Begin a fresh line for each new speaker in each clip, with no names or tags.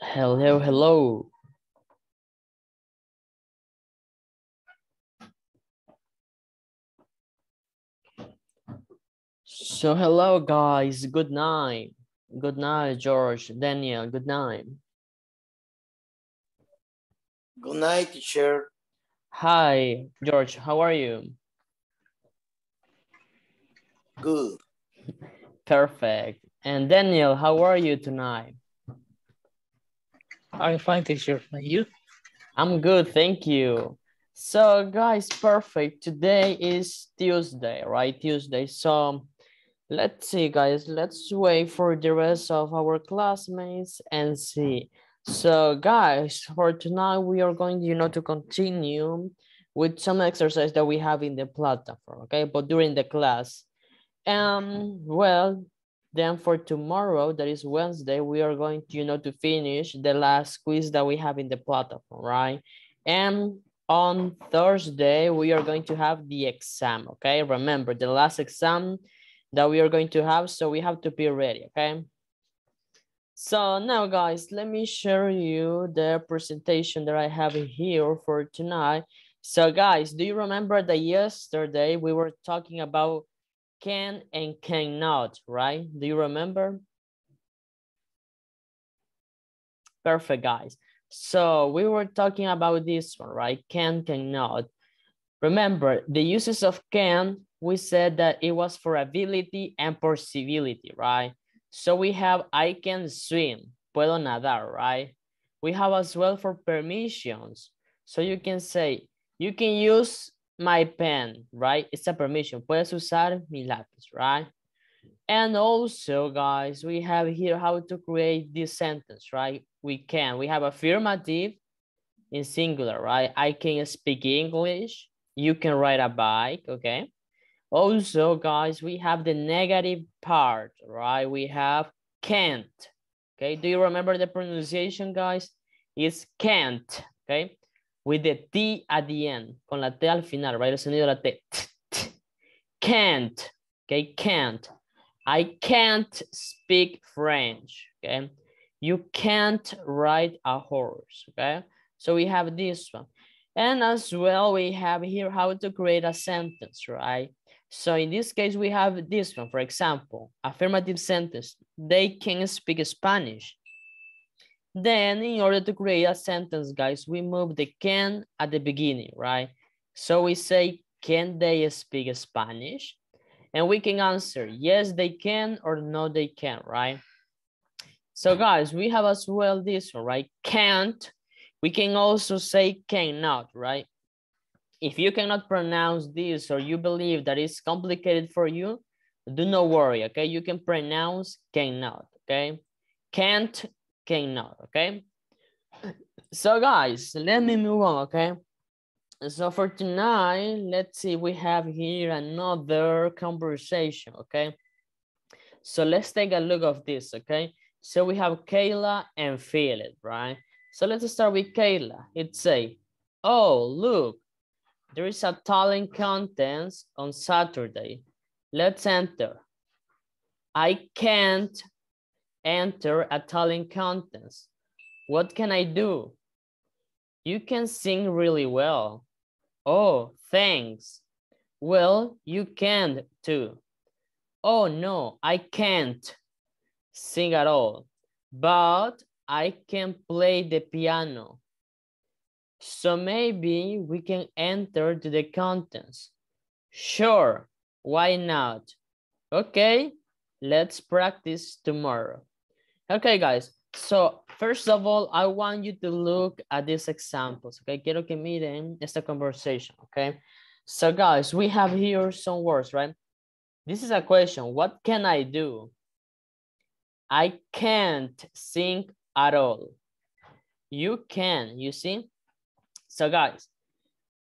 Hello, hello. So hello guys, good night. Good night, George, Daniel, good night.
Good night, teacher.
Hi, George, how are you?
Good.
Perfect. And Daniel, how are you tonight?
I'm fine, teacher. And you?
I'm good, thank you. So guys, perfect. Today is Tuesday, right? Tuesday. So let's see, guys. Let's wait for the rest of our classmates and see. So guys, for tonight, we are going, you know, to continue with some exercise that we have in the platform, okay? But during the class. Um, well, then for tomorrow, that is Wednesday, we are going to, you know, to finish the last quiz that we have in the platform, right? And on Thursday, we are going to have the exam, okay? Remember, the last exam that we are going to have, so we have to be ready, okay? So now, guys, let me share you the presentation that I have here for tonight. So, guys, do you remember that yesterday we were talking about can and cannot, right? Do you remember? Perfect, guys. So we were talking about this one, right? Can, cannot. Remember, the uses of can, we said that it was for ability and possibility, right? So we have I can swim, puedo nadar, right? We have as well for permissions. So you can say, you can use my pen, right? It's a permission. Puedes usar mi lápiz, right? And also, guys, we have here how to create this sentence, right? We can. We have affirmative in singular, right? I can speak English. You can ride a bike, okay? Also, guys, we have the negative part, right? We have can't, okay? Do you remember the pronunciation, guys? It's can't, okay? With the T at the end, con la T al final, right? El sonido de la T. Can't, okay? Can't. I can't speak French, okay? You can't ride a horse, okay? So we have this one. And as well, we have here how to create a sentence, right? So in this case, we have this one, for example, affirmative sentence. They can speak Spanish. Then in order to create a sentence, guys, we move the can at the beginning, right? So we say, can they speak Spanish? And we can answer, yes, they can, or no, they can, right? So guys, we have as well this right? Can't. We can also say cannot, right? If you cannot pronounce this or you believe that it's complicated for you, do not worry, okay? You can pronounce cannot, okay? Can't, cannot, okay? So guys, let me move on, okay? So for tonight, let's see, we have here another conversation, okay? So let's take a look of this, okay? So we have Kayla and Philip, right? So let's start with Kayla. It say, oh, look, there is a talent contest on Saturday. Let's enter. I can't enter a talent contest. What can I do? You can sing really well. Oh, thanks. Well, you can too. Oh no, I can't sing at all, but I can play the piano. So maybe we can enter to the contest. Sure, why not? Okay, let's practice tomorrow. Okay, guys. So first of all, I want you to look at these examples. Okay, quiero que miren esta conversation. Okay, so guys, we have here some words, right? This is a question. What can I do? I can't sing at all. You can, you see? So guys,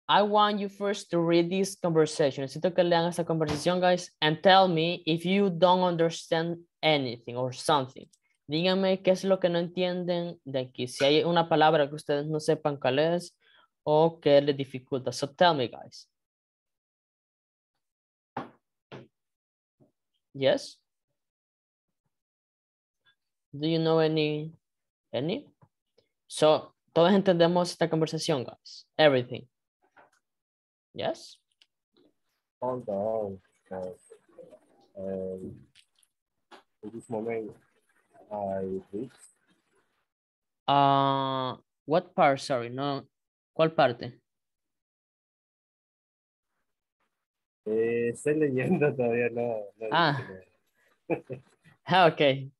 I want you first to read this conversation. Necesito que lean esta conversación, guys, and tell me if you don't understand anything or something. Díganme qué es lo que no entienden de aquí. Si hay una palabra que ustedes no sepan cuál es o que les dificulta. So tell me, guys. Yes? Do you know any? Any? So, todos entendemos esta conversación, guys. Everything. Yes?
Hold on. because, um, in this moment, I reach
Uh, what part? Sorry, no. ¿Cuál parte?
Eh, estoy leyendo todavía, no. no
Ah.
no.
Okay.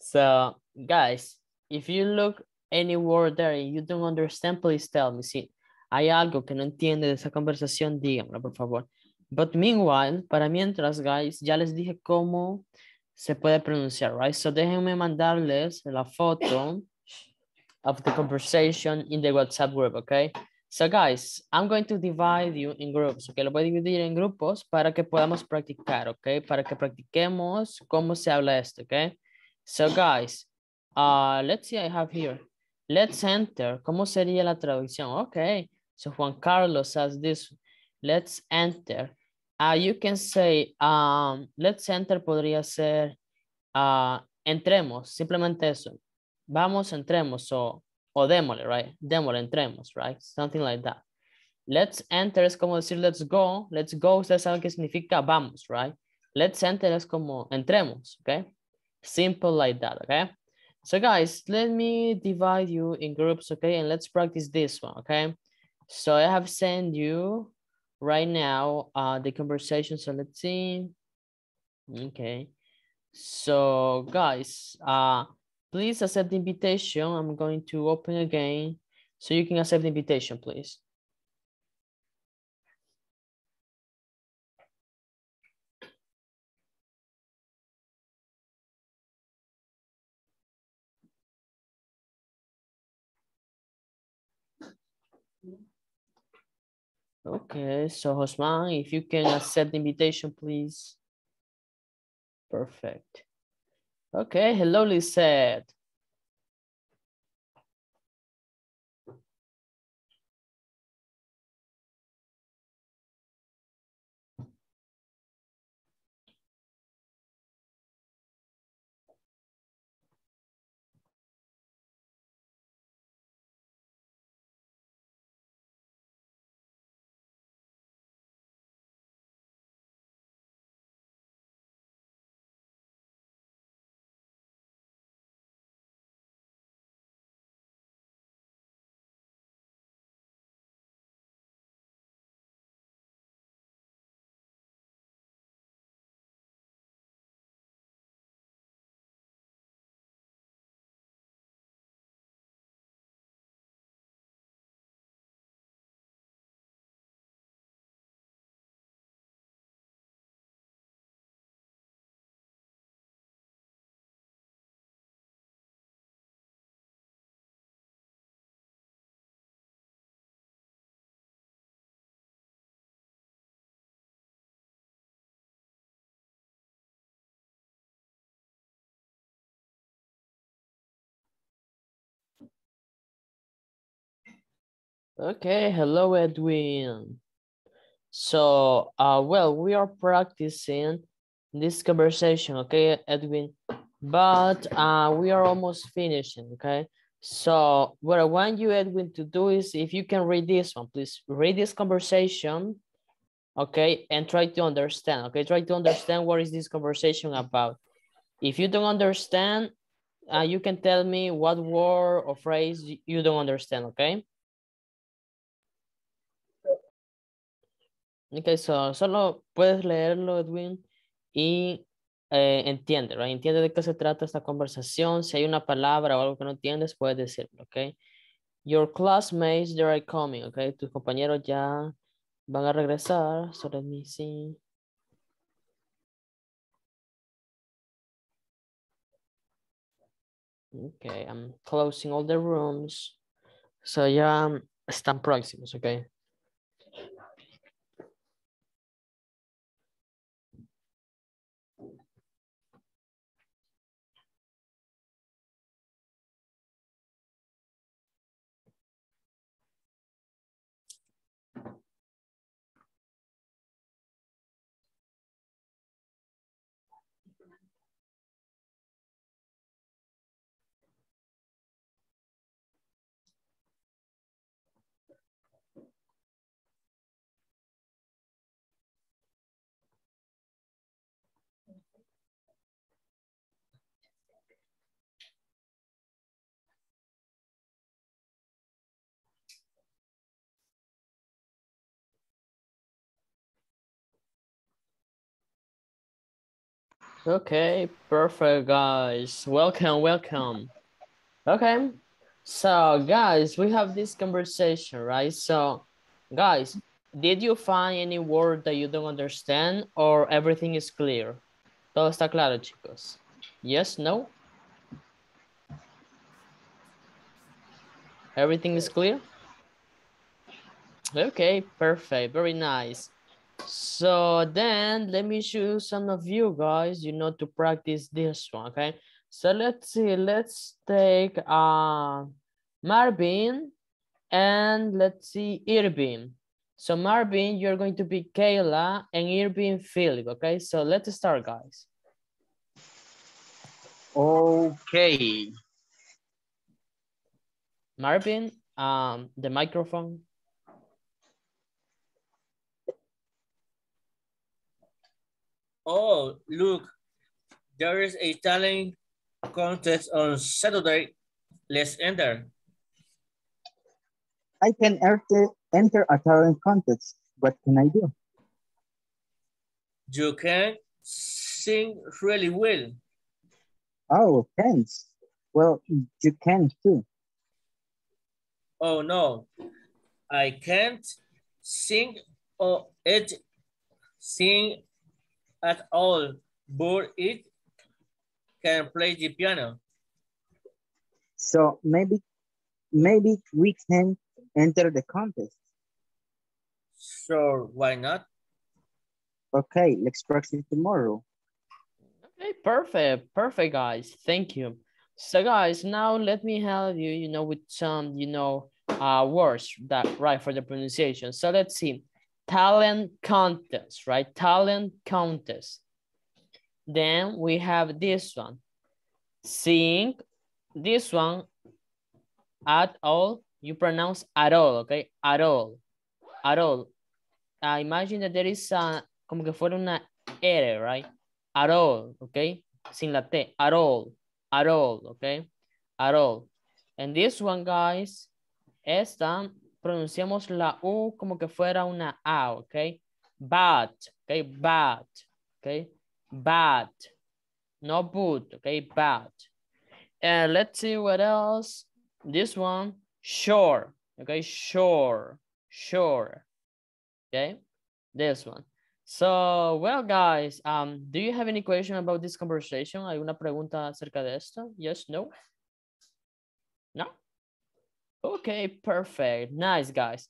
So, guys, if you look any word there and you don't understand, please tell me. Si hay algo que no entiende de esa conversación, díganme, por favor. But meanwhile, para mientras, guys, ya les dije cómo se puede pronunciar, right? So, déjenme mandarles la foto of the conversation in the WhatsApp group, okay? So, guys, I'm going to divide you in groups, okay? Lo voy a dividir en grupos para que podamos practicar, okay? Para que practiquemos cómo se habla esto, okay? So, guys, uh, let's see, I have here. Let's enter. ¿Cómo sería la traducción? Okay. So, Juan Carlos says this. Let's enter. Uh, you can say, um, let's enter podría ser, uh, entremos, simplemente eso. Vamos, entremos, o, o démosle, right? Démosle, entremos, right? Something like that. Let's enter es como decir let's go. Let's go, ustedes saben qué significa vamos, right? Let's enter es como entremos, okay? Simple like that, okay? So guys, let me divide you in groups, okay? And let's practice this one, okay? So I have sent you right now uh, the conversation. So let's see. Okay. So guys, uh, please accept the invitation. I'm going to open again. So you can accept the invitation, please. Okay, so Hosman, if you can accept the invitation, please. Perfect. Okay, hello, Lisette. Okay, hello, Edwin. So, uh, well, we are practicing this conversation, okay, Edwin? But uh, we are almost finishing, okay? So what I want you, Edwin, to do is if you can read this one, please read this conversation, okay? And try to understand, okay? Try to understand what is this conversation about. If you don't understand, uh, you can tell me what word or phrase you don't understand, okay? Ok, so, solo puedes leerlo, Edwin, y eh, entiende, right? Entiende de qué se trata esta conversación. Si hay una palabra o algo que no entiendes, puedes decirlo, ok? Your classmates, they are coming, ok? Tus compañeros ya van a regresar. So let me see. Okay, I'm closing all the rooms. So ya están próximos, ok? Okay, perfect, guys. Welcome, welcome. Okay, so guys, we have this conversation, right? So, guys, did you find any word that you don't understand or everything is clear? Todo está claro, chicos. Yes, no? Everything is clear? Okay, perfect, very nice. So then let me choose some of you guys, you know, to practice this one, okay? So let's see, let's take uh, Marvin and let's see Irving. So Marvin, you're going to be Kayla and Irving Philip, okay? So let's start, guys.
Okay.
Marvin, um, the microphone.
Oh, look, there is a talent contest on Saturday. Let's enter.
I can enter, enter a talent contest. What can I do?
You can sing really well.
Oh, thanks. Well, you can too.
Oh no, I can't sing or it sing at all, but it can play the piano.
So maybe, maybe we can enter the contest.
Sure, why not?
Okay, let's practice tomorrow.
Okay, perfect, perfect, guys. Thank you. So, guys, now let me help you, you know, with some, you know, uh, words that right for the pronunciation. So let's see, talent contest, right? Talent contest. Then we have this one, sing. This one, at all, you pronounce at all, okay? At all, at all. I imagine that there is a, como que fuera una R, right? At all, okay? Sin la T, at all, at all, okay? At all. And this one, guys, esta pronunciamos la U como que fuera una A, ok? Bad, ok? Bad, ok? Bad. No boot, ok? Bad. And let's see what else. This one, sure, okay? Sure, sure, okay? This one. So, well, guys, um, do you have any question about this conversation? ¿Alguna pregunta acerca de esto? Yes, no? No? Okay, perfect. Nice, guys.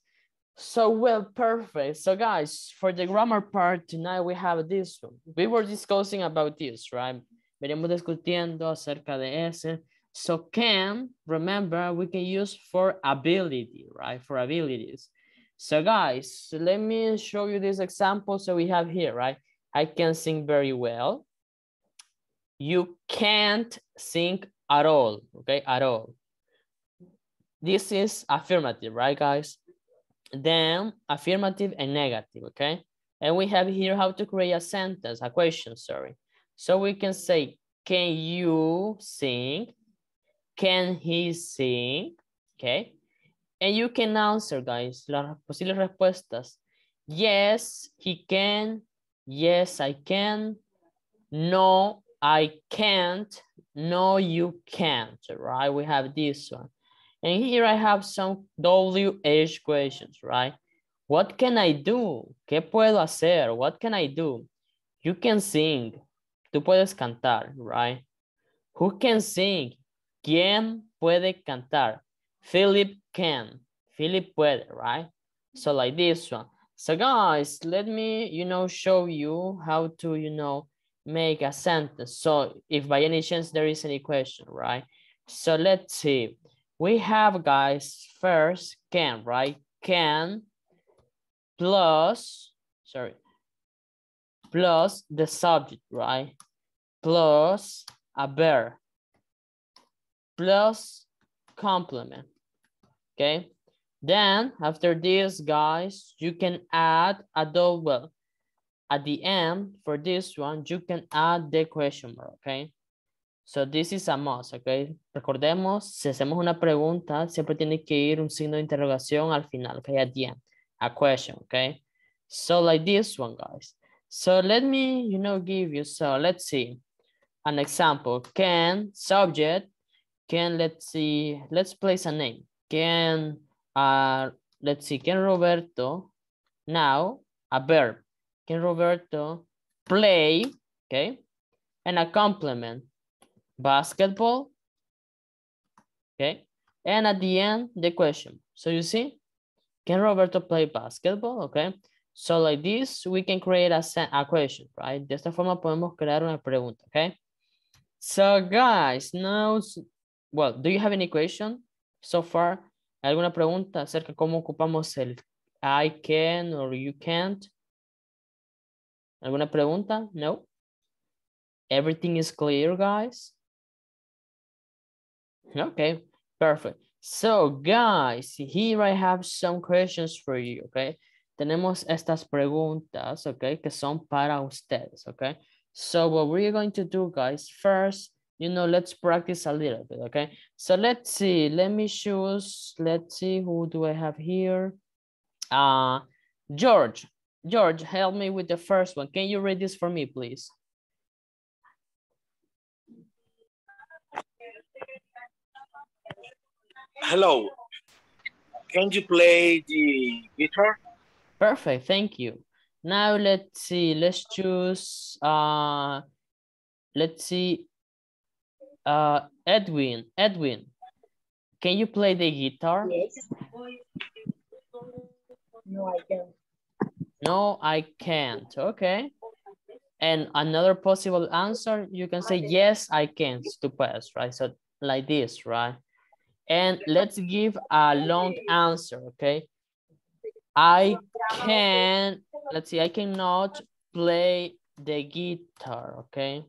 So, well, perfect. So, guys, for the grammar part tonight, we have this one. We were discussing about this, right? Venimos discutiendo acerca de ese. So, can, remember, we can use for ability, right? For abilities. So, guys, let me show you this example. So, we have here, right? I can sing very well. You can't sing at all, okay? At all. This is affirmative, right, guys? Then affirmative and negative, okay? And we have here how to create a sentence, a question, sorry. So we can say, can you sing? Can he sing? Okay. And you can answer, guys, las posibles respuestas. Yes, he can. Yes, I can. No, I can't. No, you can't, right? We have this one. And here I have some WH questions, right? What can I do? ¿Qué puedo hacer? What can I do? You can sing. Tú puedes cantar, right? Who can sing? ¿Quién puede cantar? Philip can. Philip puede, right? So like this one. So guys, let me, you know, show you how to, you know, make a sentence. So if by any chance there is any question, right? So let's see. We have, guys, first can, right? Can plus, sorry, plus the subject, right? Plus a verb, plus complement, okay? Then after this, guys, you can add a double. At the end, for this one, you can add the question mark, okay? So this is a must, okay? Recordemos, si hacemos una pregunta, siempre tiene que ir un signo de interrogación al final, okay? At the end, a question, okay? So like this one, guys. So let me, you know, give you, so let's see, an example. Can subject, can, let's see, let's place a name. Can, uh, let's see, can Roberto, now, a verb. Can Roberto play, okay? And a complement, basketball, okay? And at the end, the question. So you see, can Roberto play basketball? Okay. So like this, we can create a, a question, right? De esta forma podemos crear una pregunta, okay? So guys, now, well, do you have any question so far? ¿Alguna pregunta acerca cómo ocupamos el I can or you can't? ¿Alguna pregunta? No? Everything is clear, guys? Okay, perfect. So guys, here I have some questions for you, okay? Tenemos estas preguntas, okay, que son para ustedes, okay? So what we're going to do, guys, first, you know, let's practice a little bit, okay? So let's see, let me choose, let's see, who do I have here? Uh, George, George, help me with the first one. Can you read this for me, please?
Hello. Can you play the guitar?
Perfect, thank you. Now let's see, let's choose, uh, let's see, uh, Edwin, Edwin, can you play the guitar?
Yes. No, I can't.
No, I can't, okay. And another possible answer, you can say, yes, I can to pass, right? So like this, right? And let's give a long answer, okay? I can, let's see, I cannot play the guitar, okay?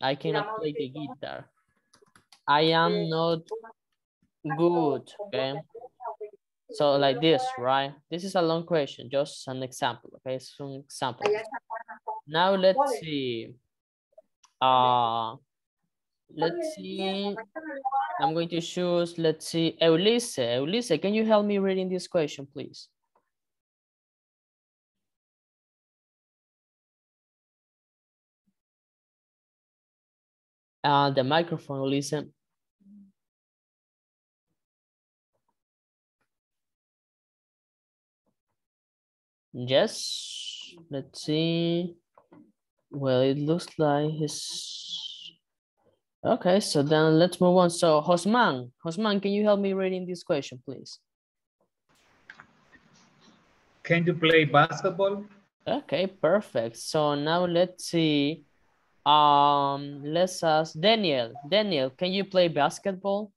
I cannot play the guitar. I am not good, okay? So like this, right? This is a long question, just an example, okay? An example. Now let's see. Uh, let's see. I'm going to choose, let's see, Eulise. Eulise, can you help me reading this question, please? Uh, the microphone, listen. Yes, let's see. Well, it looks like his. Okay, so then let's move on. So Hosman, Hosman, can you help me reading this question, please?
Can you play basketball?
Okay, perfect. So now let's see. Um, let's ask Daniel. Daniel, can you play basketball?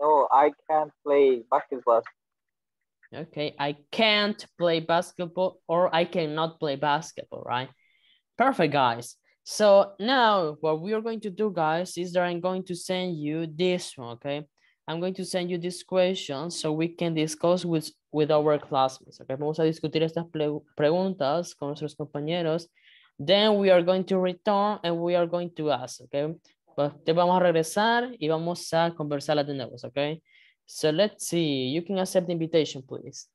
No, I can't play basketball.
Okay, I can't play basketball or I cannot play basketball, right? Perfect, guys. So now what we are going to do, guys, is that I'm going to send you this one, okay? I'm going to send you this question so we can discuss with, with our classmates, okay? Vamos a discutir estas preguntas con nuestros compañeros. Then we are going to return and we are going to ask, okay? Te vamos a regresar y vamos a conversar de nuevo, okay? So let's see, you can accept the invitation, please.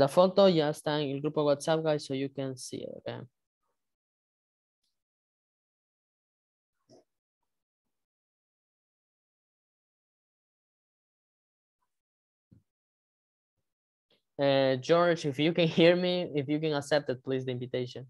La foto ya está en el grupo WhatsApp, guys, so you can see it, okay? Uh, George, if you can hear me, if you can accept it, please, the invitation.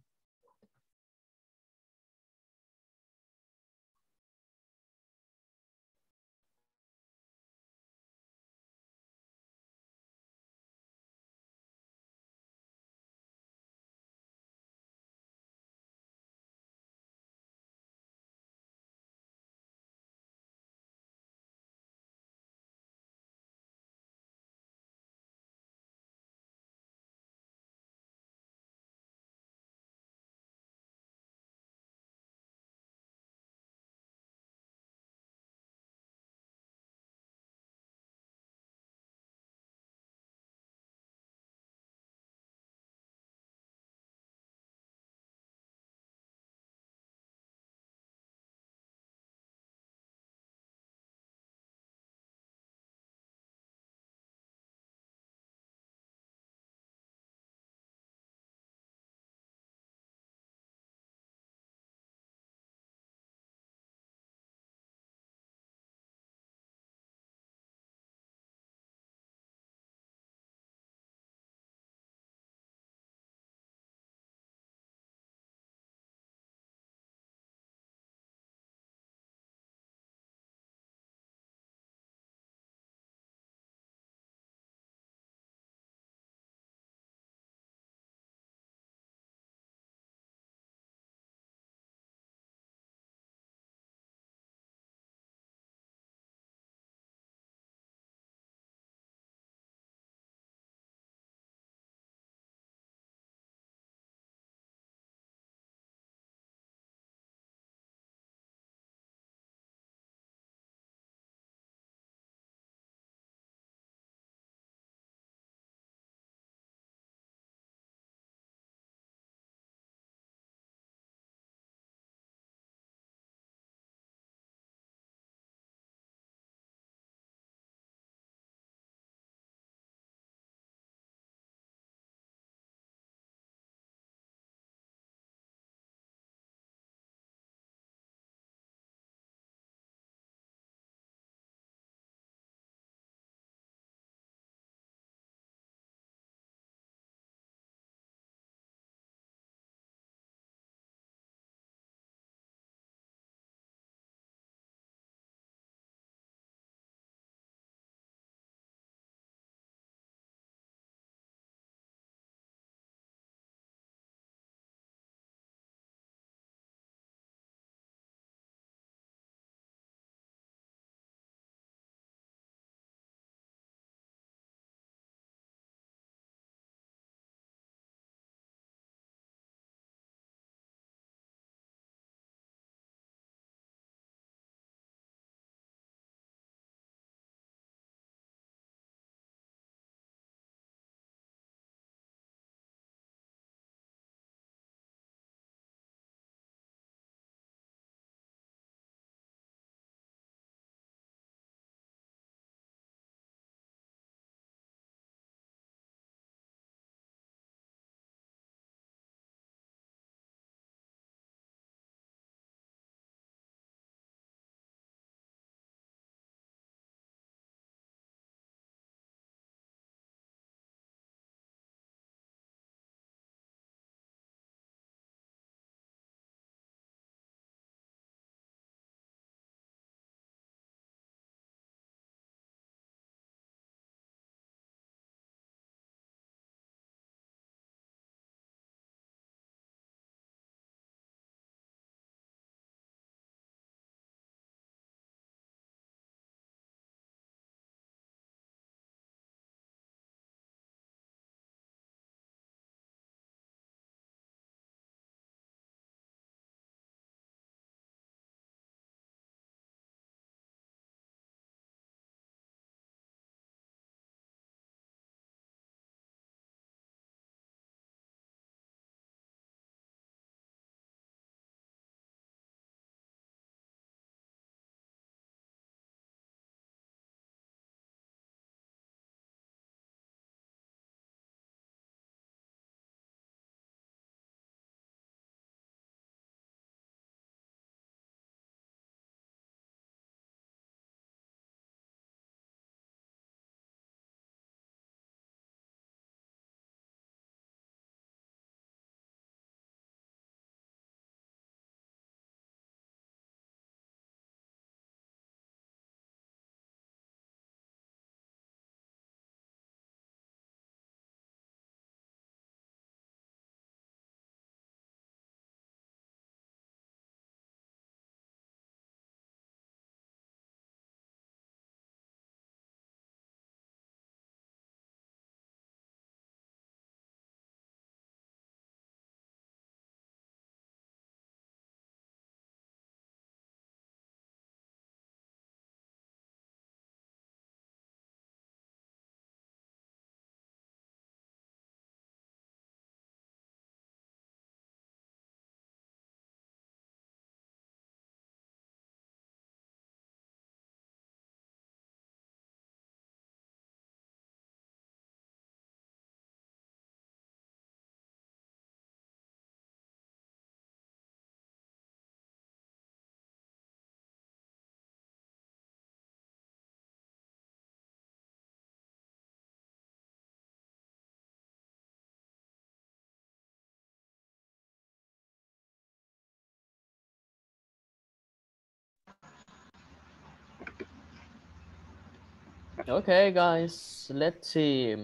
Okay, guys, let's see.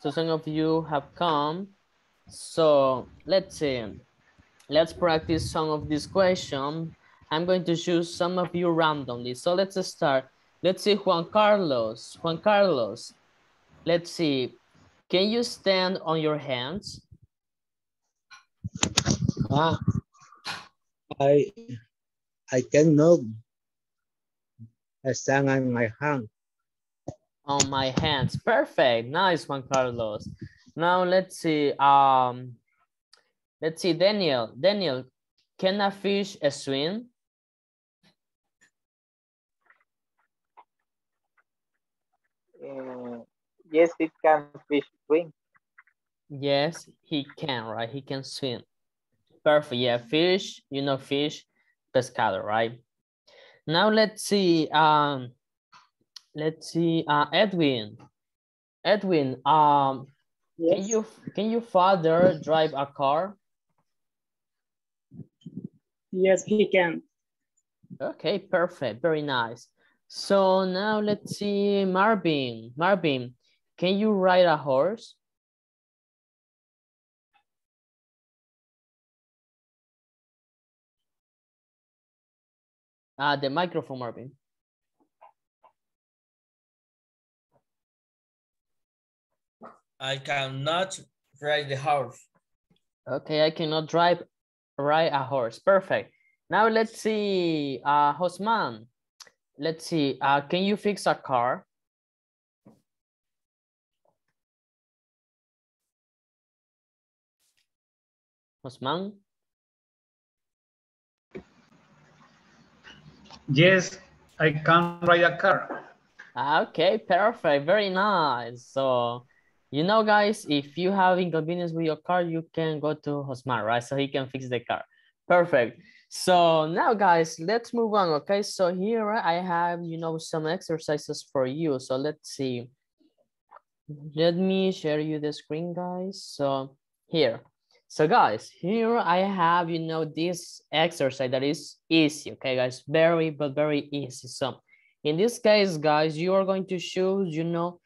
So some of you have come. So let's see. Let's practice some of these questions. I'm going to choose some of you randomly. So let's start. Let's see Juan Carlos. Juan Carlos. Let's see. Can you stand on your hands?
Ah, I I cannot stand on my hand.
On my hands. Perfect. Nice, Juan Carlos. Now let's see. Um, let's see, Daniel. Daniel, can a fish swim?
Uh, yes, it can fish swim.
Yes, he can, right? He can swim. Perfect. Yeah, fish, you know, fish, pescado, right? Now let's see. Um, let's see. Uh, Edwin. Edwin. Um, can you can your father drive a car?
Yes, he can.
Okay, perfect. Very nice. So now let's see, Marvin. Marvin, can you ride a horse? Ah, the microphone, Marvin.
I cannot ride the horse.
Okay, I cannot drive ride a horse. Perfect. Now let's see, uh, Hosman. Let's see, uh, can you fix a car? Hosman?
Yes, I can ride a car.
Ah, Okay, perfect. Very nice. So, you know, guys, if you have inconvenience with your car, you can go to Hosman, right? So he can fix the car. Perfect. So now, guys, let's move on. Okay, so here I have, you know, some exercises for you. So let's see. Let me share you the screen, guys. So here. So guys, here I have, you know, this exercise that is easy. Okay, guys, very, but very easy. So in this case, guys, you are going to choose, you know,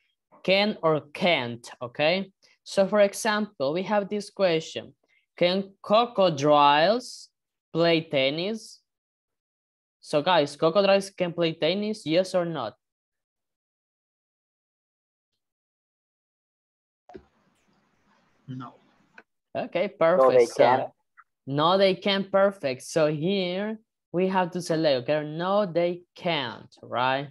can or can't, okay? So for example, we have this question. Can crocodiles play tennis? So guys, crocodiles can play tennis, yes or not?
No.
Okay, perfect.
No, they
So-
can't.
No, they can't. Perfect. So here we have to select, okay? No, they can't, right?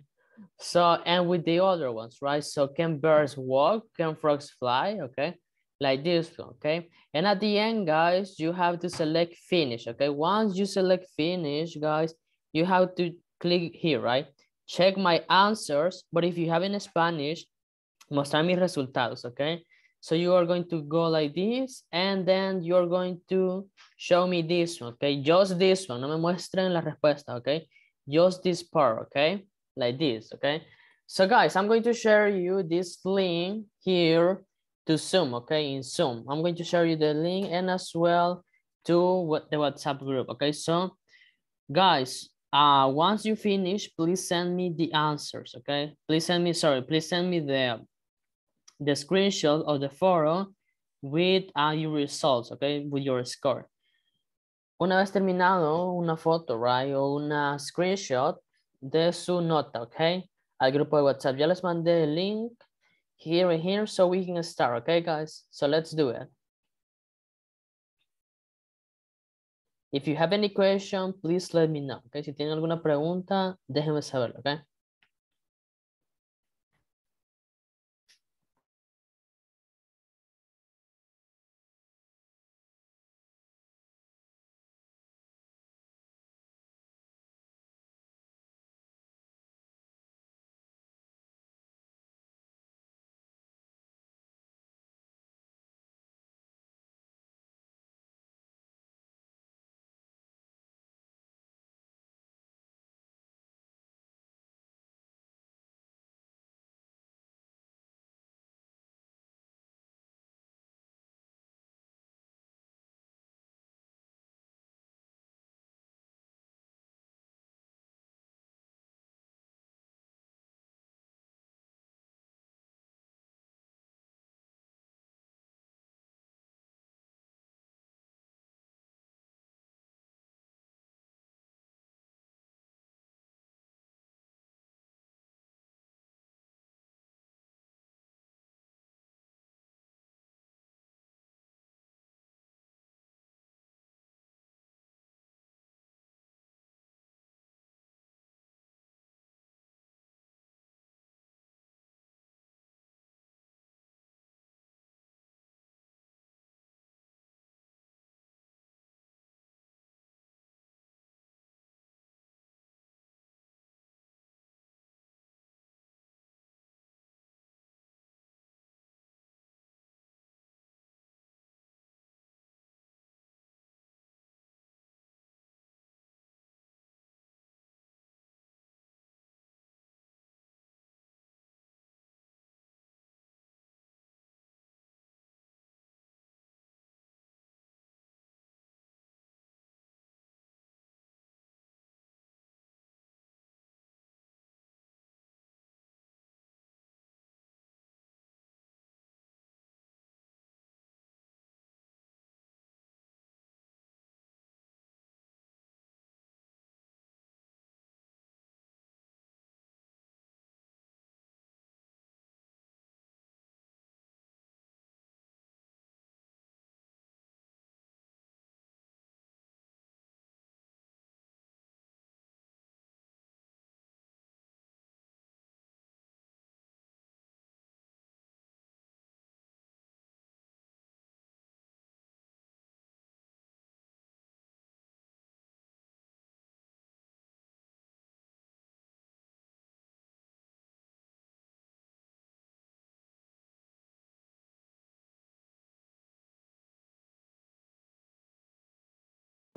So, and with the other ones, right? So can birds walk? Can frogs fly? Okay, like this one, okay? And at the end, guys, you have to select finish, okay? Once you select finish, guys, you have to click here, right? Check my answers, but if you have in Spanish, mostrar mis resultados, okay? So you are going to go like this, and then you're going to show me this one, okay? Just this one, no me muestren la respuesta, okay? Just this part, okay? Like this, okay? So guys, I'm going to share you this link here to Zoom, okay? In Zoom, I'm going to share you the link and as well to what the WhatsApp group, okay? So guys, uh, once you finish, please send me the answers, okay? Please send me, sorry, please send me the the screenshot of the photo with uh, your results, okay, with your score. Una vez terminado una foto, right, o una screenshot de su nota, okay, al grupo de WhatsApp. Ya les mandé el link here and here so we can start, okay, guys? So let's do it. If you have any question, please let me know, okay? Si tienen alguna pregunta, déjenme saber, okay?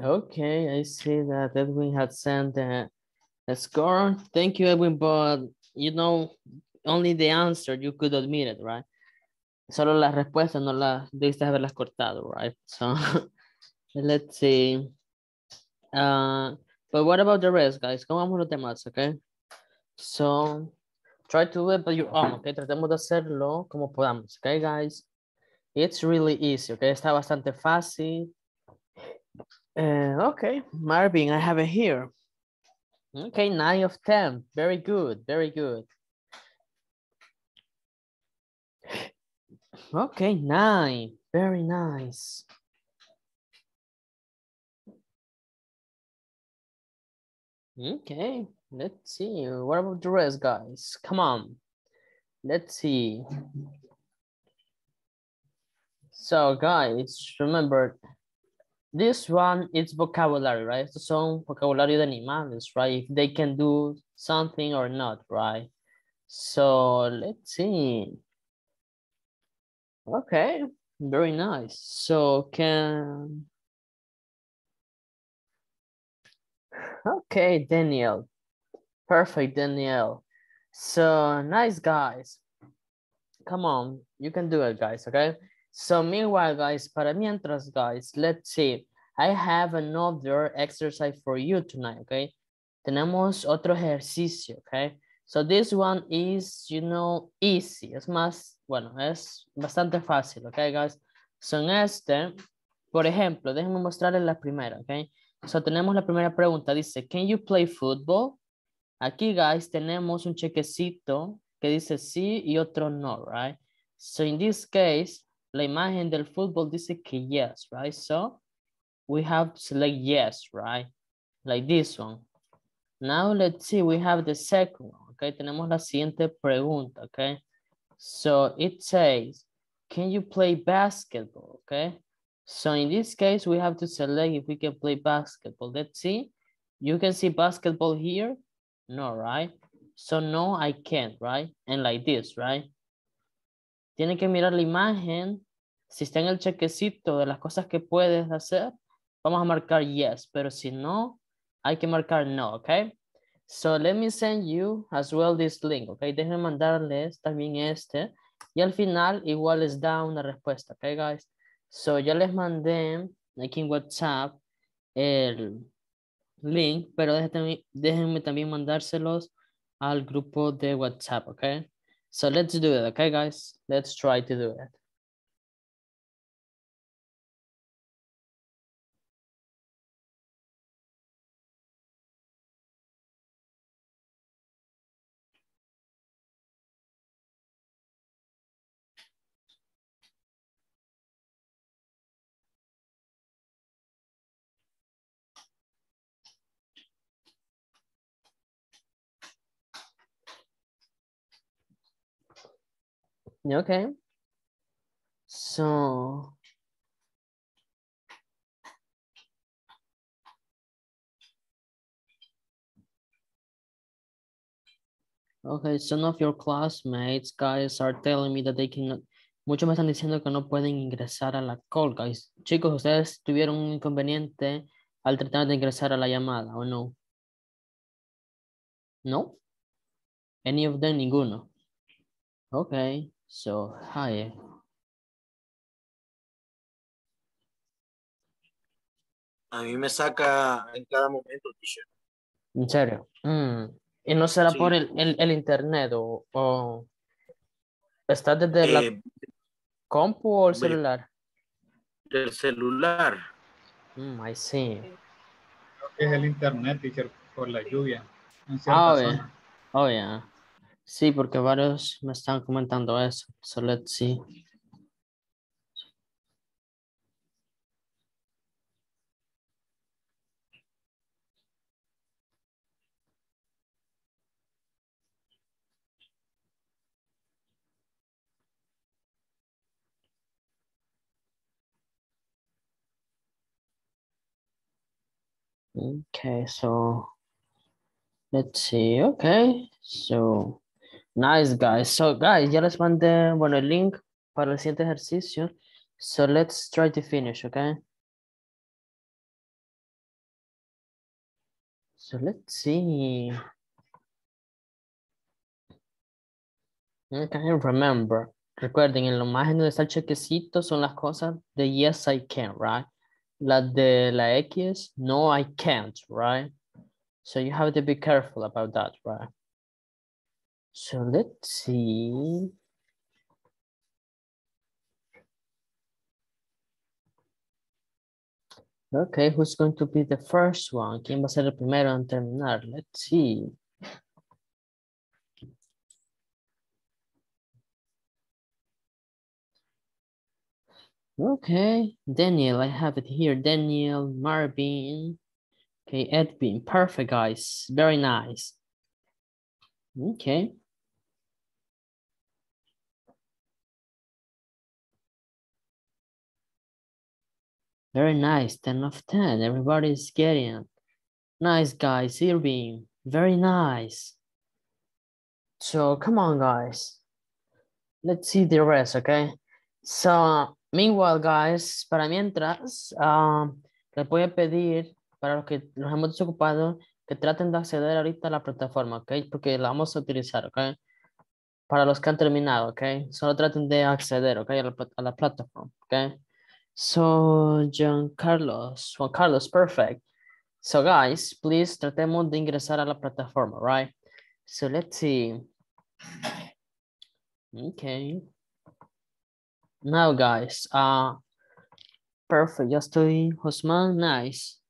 Okay, I see that Edwin had sent the score. Thank you, Edwin, but you know, only the answer you could admit it, right? Solo las respuestas no las debiste haberlas cortado, right? So let's see. Uh, but what about the rest, guys? ¿Cómo vamos los demás, okay? So try to do it by your own, okay? Tratemos de hacerlo como podamos, okay, guys? It's really easy, okay? Está bastante fácil. Uh, okay, Marvin, I have it here. Okay, nine of 10. Very good, very good. Okay, nine. Very nice. Okay, let's see. What about the rest, guys? Come on. Let's see. So, guys, remember, this one is vocabulary, right? So, son vocabulario de animales, right? If they can do something or not, right? So, let's see. Okay, very nice. So, can... Okay, Daniel. Perfect, Daniel. So, nice, guys. Come on, you can do it, guys, okay? So meanwhile, guys, para mientras, guys, let's see. I have another exercise for you tonight, okay? Tenemos otro ejercicio, okay? So this one is, you know, easy. Es más, bueno, es bastante fácil, okay, guys? So en este, por ejemplo, déjenme mostrarles la primera, okay? So tenemos la primera pregunta, dice, can you play football? Aquí, guys, tenemos un chequecito que dice sí y otro no, right? So in this case, la imagen del fútbol dice que yes, right? So we have to select yes, right? Like this one. Now let's see, we have the second one, okay? Tenemos la siguiente pregunta, okay? So it says, can you play basketball, okay? So in this case, we have to select if we can play basketball. Let's see. You can see basketball here. No, right? So no, I can't, right? And like this, right? Tiene que mirar la imagen. Si está en el chequecito de las cosas que puedes hacer, vamos a marcar yes. Pero si no, hay que marcar no, ¿ok? So let me send you as well this link, ¿ok? Déjenme mandarles también este. Y al final igual les da una respuesta, ¿ok, guys? So ya les mandé aquí en WhatsApp el link, pero déjenme, también mandárselos al grupo de WhatsApp, ¿ok? So let's do it, okay, guys? Let's try to do it. Okay. So Okay, some of your classmates, guys, are telling me that they cannot. Muchos me están diciendo que no pueden ingresar a la call, guys. Chicos, ¿ustedes tuvieron un inconveniente al tratar de ingresar a la llamada o no? ¿No? Any of them? Ninguno. Okay. So, hi.
A mí me saca en cada momento, teacher.
¿En serio? Mm. ¿Y no será
Sí.
por el, el, el internet o, o está desde la
Eh,
compu o el celular?
del celular.
Mm, I see.
Es el internet, teacher, por la lluvia. En
Ah, bien.
zonas.
Oh, yeah. Sí, porque varios me están comentando eso. So let's see. Okay, so let's see. Okay, so nice, guys. So, guys, ya les mandé, bueno, el link para el siguiente ejercicio. So let's try to finish, okay? So let's see. I can't remember. Recuerden, en lo más en donde está el chequecito son las cosas de yes, I can, right? Las de la X, no, I can't, right? So you have to be careful about that, right? So let's see. Okay, who's going to be the first one? ¿Quién va a ser el primero en terminar? Let's see. Okay, Daniel, I have it here. Daniel, Marvin, okay, Edwin, perfect, guys. Very nice. Okay. Very nice, 10 of 10. Everybody's getting. Nice, guys. Irving, very nice. So come on, guys. Let's see the rest, okay? So, meanwhile, guys, para mientras, ah, les voy a pedir, para los que los hemos desocupado, que traten de acceder ahorita a la plataforma, ok? Porque la vamos a utilizar, ok? Para los que han terminado, ok? Solo traten de acceder, ok? A la, plataforma, ok? So, John Carlos, Juan Carlos, perfect. So, guys, please tratemos de ingresar a la plataforma, right? So, let's see. Okay. Now, guys, uh, perfect. Ya estoy, Josman, nice.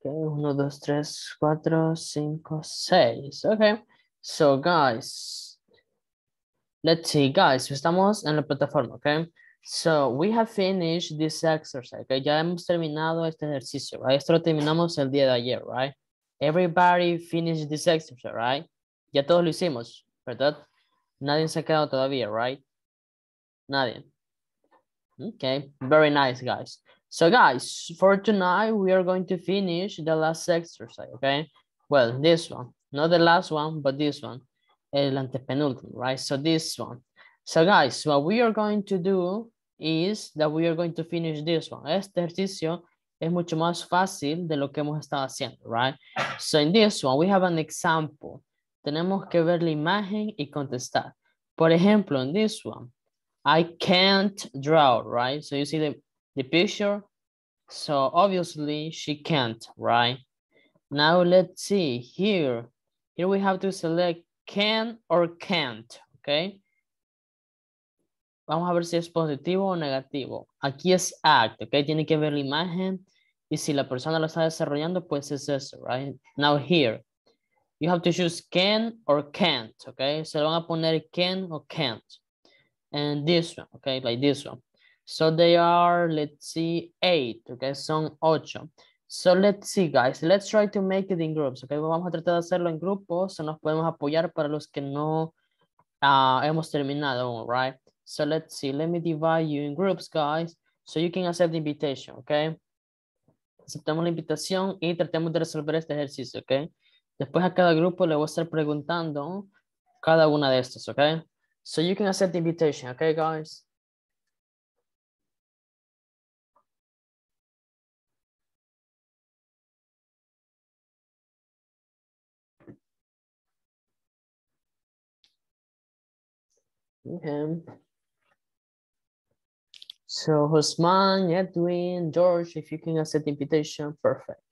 Okay, uno, dos, tres, cuatro, cinco, seis. Okay. So, guys, let's see, guys, estamos en la plataforma, okay? So, we have finished this exercise, okay? Ya hemos terminado este ejercicio, right? Esto lo terminamos el día de ayer, right? Everybody finished this exercise, right? Ya todos lo hicimos, ¿verdad? Nadie se ha quedado todavía, right? Nadie. Okay, very nice, guys. So, guys, for tonight, we are going to finish the last exercise, okay? Well, this one, not the last one, but this one, el antepenúltimo, right? So this one. So, guys, what we are going to do is that we are going to finish this one. Este ejercicio es mucho más fácil de lo que hemos estado haciendo, right? So, in this one, we have an example. Tenemos que ver la imagen y contestar. Por ejemplo, in this one, I can't draw, right? So you see the, the picture. So obviously she can't, right? Now let's see here. Here we have to select can or can't, okay? Vamos a ver si es positivo o negativo. Aquí es act, okay? Tiene que ver la imagen y si la persona lo está desarrollando, pues es eso, right? Now here, you have to choose can or can't, okay? Se lo van a poner can or can't and this one, okay, like this one. So they are, let's see, eight, okay, son ocho. So let's see, guys, let's try to make it in groups, okay, vamos a tratar de hacerlo en grupos, nos podemos apoyar para los que no ah, hemos terminado right? So let's see, let me divide you in groups, guys, so you can accept the invitation, okay? Aceptamos la invitación y tratemos de resolver este ejercicio, okay? Después a cada grupo le voy a estar preguntando cada una de estas, okay? So you can accept the invitation, okay, guys? Okay. So Husman, Edwin, George, if you can accept the invitation, perfect.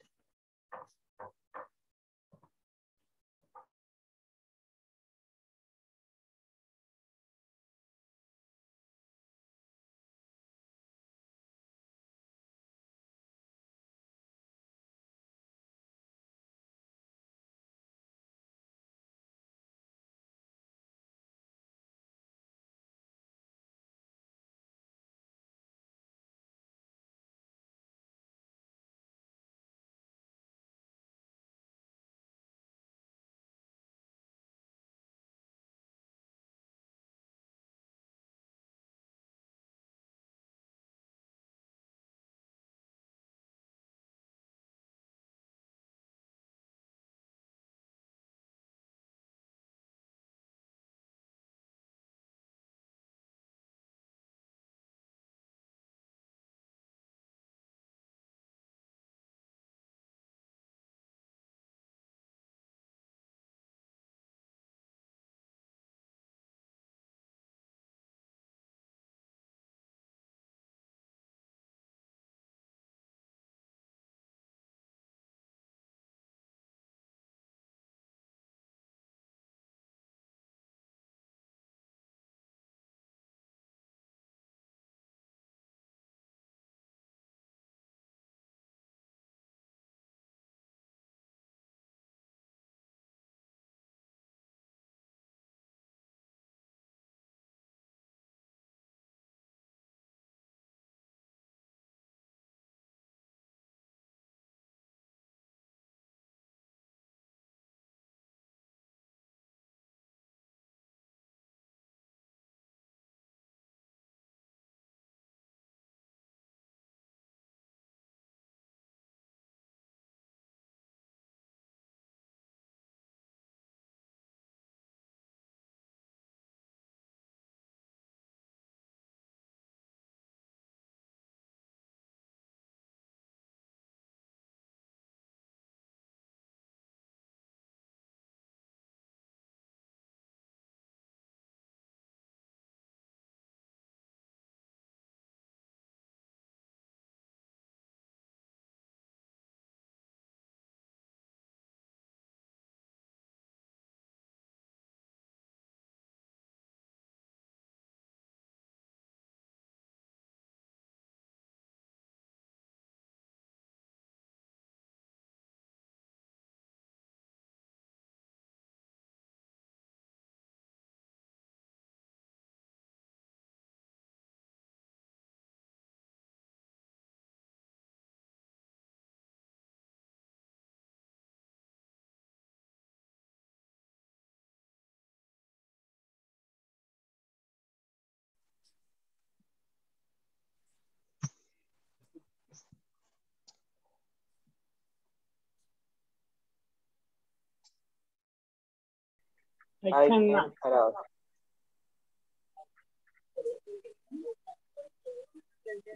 I
I
cannot.
can't cut out.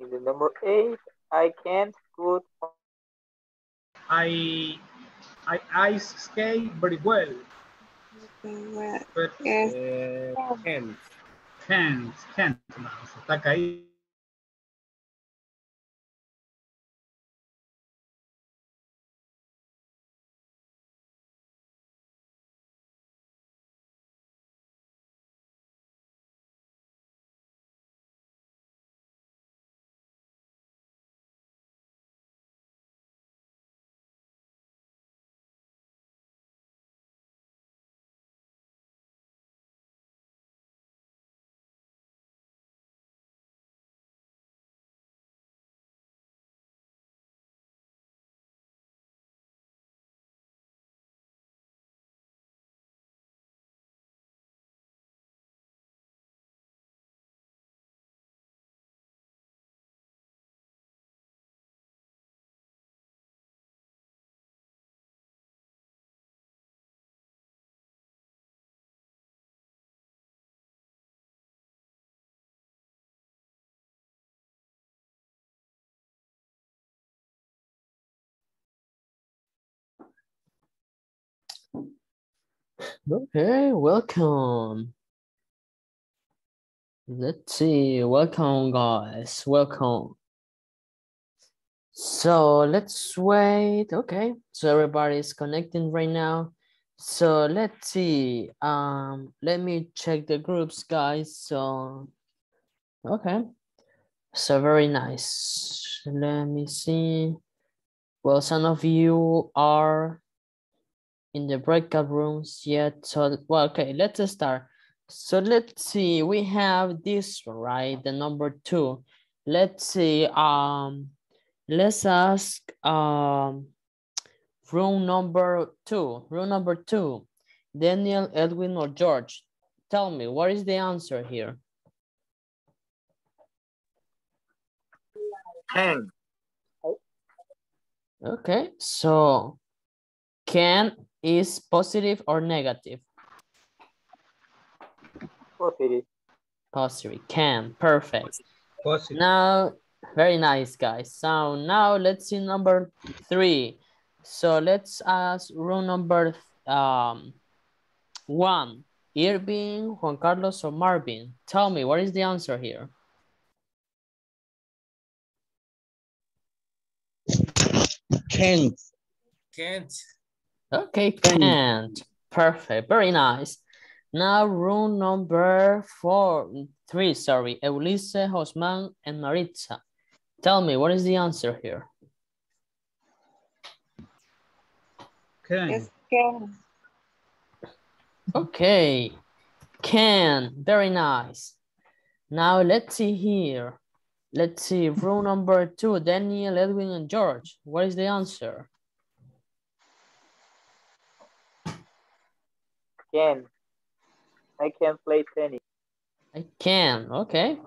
In the number eight, I can't put
I I ice skate very well, but
Yes.
Eh, can't.
can't, can't. Está caído.
Okay, welcome. Let's see, welcome guys, welcome. So let's wait, okay. So everybody's connecting right now. So let's see, um, let me check the groups guys, so, okay. So very nice, let me see. Well, some of you are in the breakout rooms yet. So, well, okay, let's start. So let's see, we have this right? The number two. Let's see, um, let's ask um, room number two, room number two, Daniel, Edwin, or George. Tell me, what is the answer here?
Can.
Okay, so can is positive or negative?
positive.
Positive, can, perfect.
Positive.
Now, very nice, guys. So now let's see number three. So let's ask room number um, one. Irving, Juan Carlos, or Marvin? Tell me, what is the answer here?
Can't.
Can't.
Okay, can't. Perfect, very nice. Now room number four, three, sorry, Eulise, Josman, and Maritza. Tell me, what is the answer here?
Can.
can.
Okay, can, very nice. Now let's see here. Let's see, room number two, Daniel, Edwin, and George. What is the answer?
Can. I can play tennis.
I can, okay.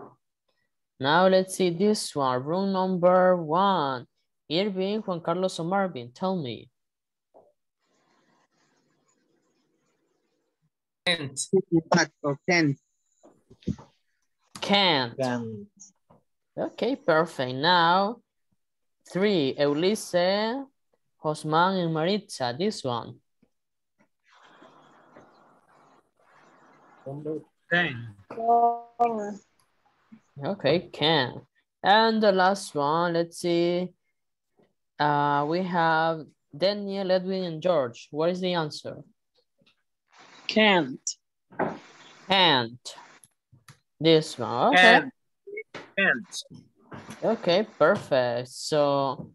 Now let's see this one, room number one, Irving, Juan Carlos, or Marvin, tell me.
Can't.
Not or can.
Can't.
Can.
Okay, perfect. Now, three, Eulise, Josman, and Maritza, this one.
Can.
Okay, can. And the last one, let's see. Uh, we have Daniel, Edwin, and George. What is the answer?
Can't.
Can't. This one, okay.
Can. Can't.
Okay, perfect. So,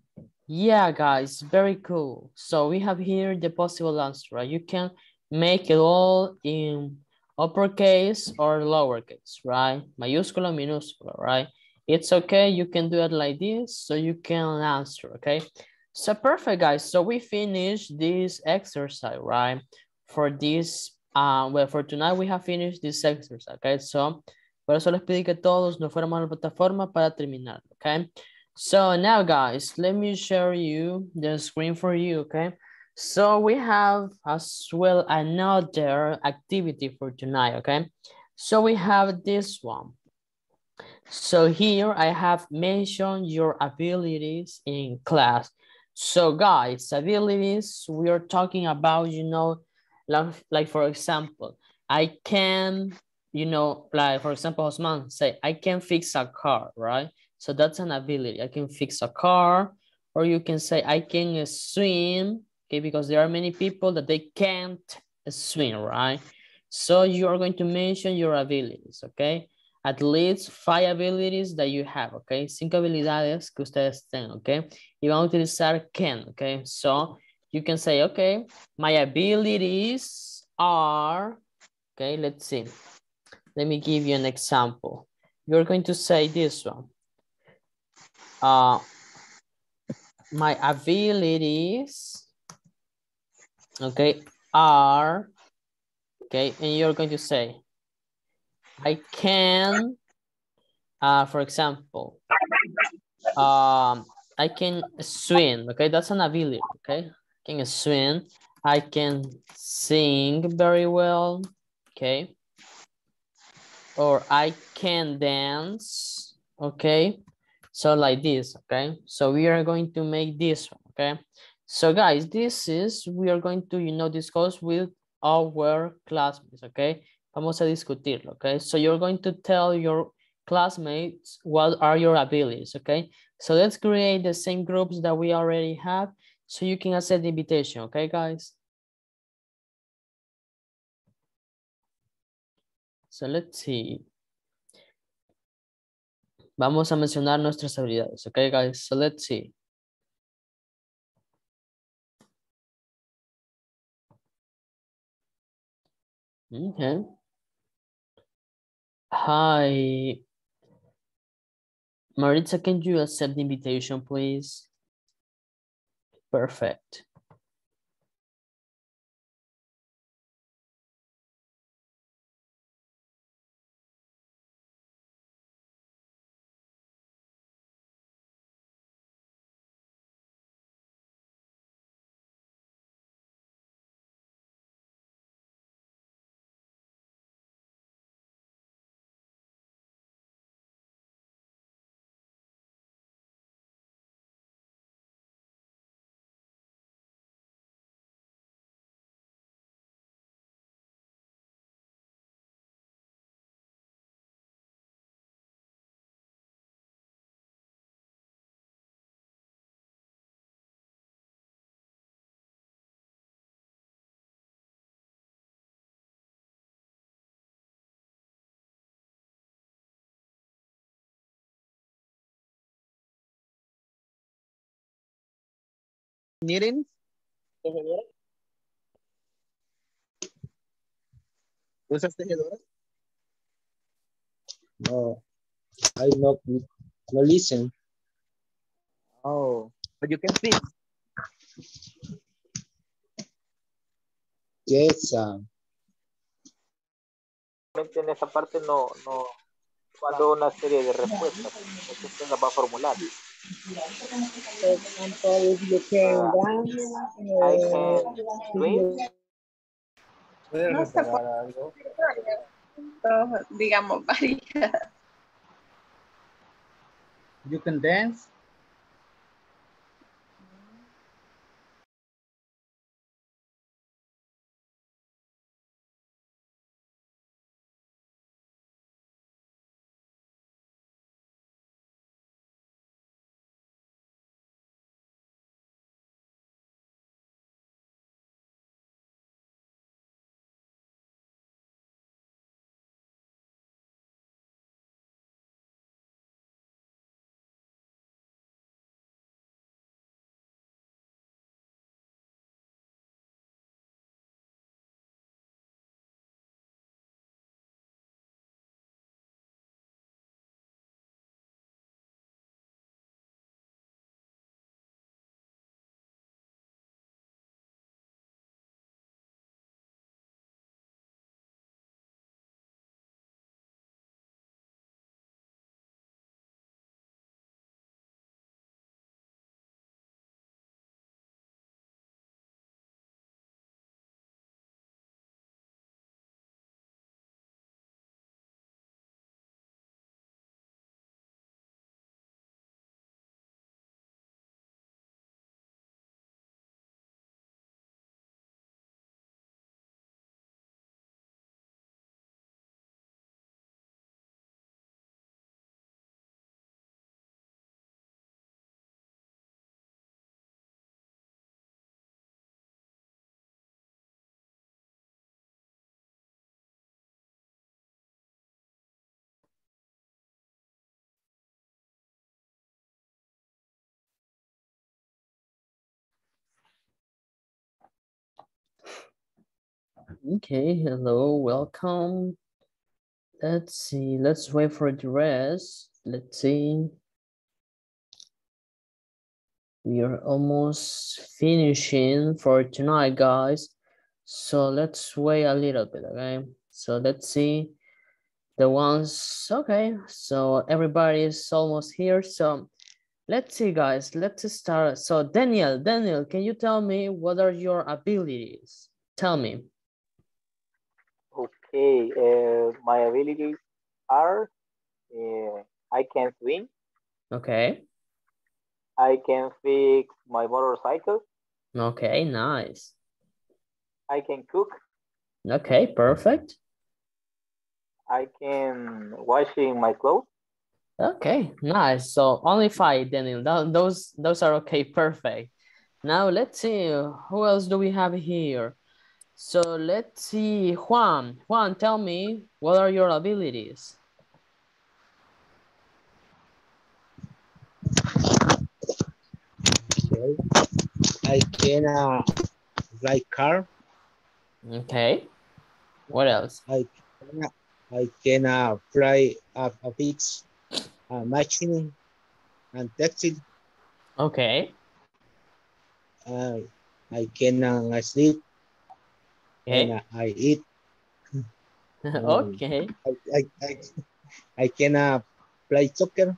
yeah, guys, very cool. So we have here the possible answer, right? You can make it all in uppercase or lowercase, right? Mayúscula, minúscula, right? It's okay, you can do it like this, so you can answer, okay? So perfect, guys. So we finished this exercise, right? For this, uh, well, for tonight we have finished this exercise, okay? So, por eso les pedí que todos nos fuéramos a la plataforma para terminar, okay? So now, guys, let me share you the screen for you, okay? So we have as well another activity for tonight, okay? So we have this one. So here I have mentioned your abilities in class. So guys, abilities, we are talking about, you know, like, like for example, I can, you know, like for example, Osman say, I can fix a car, right? So that's an ability. I can fix a car, or you can say I can swim, okay? Because there are many people that they can't swim, right? So you are going to mention your abilities, okay? At least five abilities that you have, okay? Cinco habilidades que ustedes tengan, okay? Y van a utilizar can, okay? So you can say, okay, my abilities are, okay, let's see. Let me give you an example. You're going to say this one. Uh, my abilities, okay, are, okay, and you're going to say, I can, uh, for example, um, I can swim, okay, that's an ability, okay, can swim, I can sing very well, okay, or I can dance, okay, so like this, okay? So we are going to make this okay? So guys, this is, we are going to, you know, discuss with our classmates, okay? Vamos a discutirlo, okay? So you're going to tell your classmates what are your abilities, okay? So let's create the same groups that we already have so you can accept the invitation, okay, guys? So let's see. Vamos a mencionar nuestras habilidades, okay, guys? So let's see. Okay. Hi. Maritza, can you accept the invitation, please? Perfect.
Knitting? ¿Usas tejedora? No, I not, no listen.
Oh, but you can speak.
Yes, uh,
En esa parte no, no mando una serie de respuestas. Entonces las va a formular.
For example, if you eh,
digamos, varias.
You can dance.
Okay, hello, welcome. Let's see, let's wait for the rest. Let's see. We are almost finishing for tonight, guys. So let's wait a little bit, okay? So let's see the ones, okay. So everybody is almost here. So let's see, guys, let's start. So Daniel, Daniel, can you tell me what are your abilities? Tell me.
Okay, uh, my abilities are uh, I can swim,
Okay,
I can fix my motorcycle,
okay, nice.
I can cook,
Okay, perfect.
I can washing my clothes,
Okay, nice. So only five, Daniel. Those those are okay, perfect. Now let's see who else do we have here. So let's see, Juan. Juan, tell me what are your abilities?
Okay. I can uh, ride car.
Okay. What else?
I can, I can uh, fly a, a fix a machine and taxi.
Okay.
Uh, I can uh, sleep
Okay.
uh, I eat.
okay.
I, I, I, I can uh, play soccer.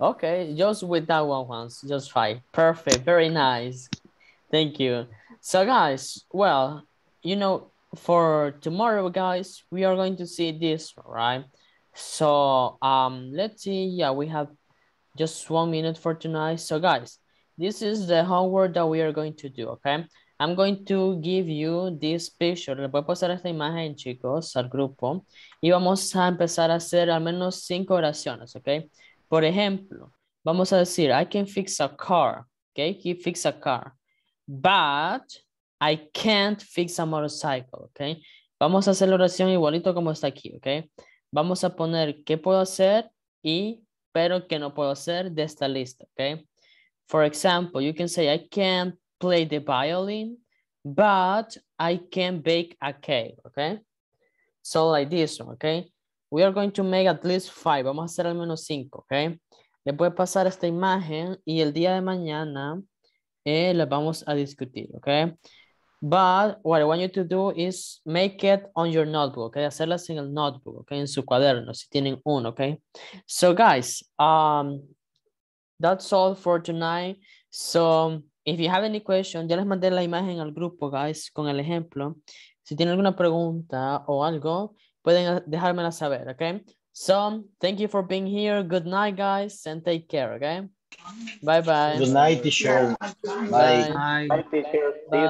Okay, just with that one once, just fine. Perfect, very nice. Thank you. So guys, well, you know, for tomorrow, guys, we are going to see this, right? So um, let's see, yeah, we have just one minute for tonight. So guys, this is the homework that we are going to do, okay? I'm going to give you this picture. Le voy a pasar esta imagen, chicos, al grupo. Y vamos a empezar a hacer al menos cinco oraciones, ¿ok? Por ejemplo, vamos a decir, I can fix a car, okay? He fix a car, but I can't fix a motorcycle, okay? Vamos a hacer la oración igualito como está aquí, okay? Vamos a poner qué puedo hacer y pero que no puedo hacer de esta lista, okay? For example, you can say, I can't play the violin, but I can bake a cake, okay? So like this one, okay? We are going to make at least five. Vamos a hacer al menos cinco, ¿ok? Le voy pasar esta imagen y el día de mañana eh, la vamos a discutir, ¿ok? But what I want you to do is make it on your notebook, ¿ok? Hacerlas en el notebook, ¿ok? En su cuaderno, si tienen uno, ¿ok? So guys, um, that's all for tonight. So if you have any question, ya les mandé la imagen al grupo, guys, con el ejemplo. Si tienen alguna pregunta o algo, pueden dejármela saber, okay? So, thank you for being here. Good night, guys, and take care, okay? Bye-bye.
Good night, teacher. Bye.
Bye.
Bye, you